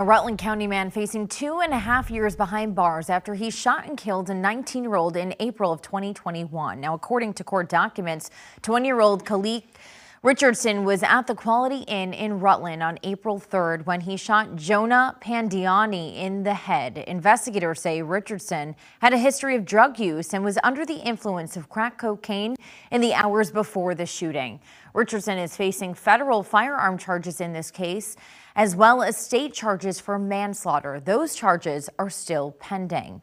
A Rutland County man facing two and a half years behind bars after he shot and killed a 19-year-old in April of 2021. Now, according to court documents, 20-year-old Khalik Richardson was at the Quality Inn in Rutland on April 3rd when he shot Jonah Pandiani in the head. Investigators say Richardson had a history of drug use and was under the influence of crack cocaine in the hours before the shooting. Richardson is facing federal firearm charges in this case, as well as state charges for manslaughter. Those charges are still pending.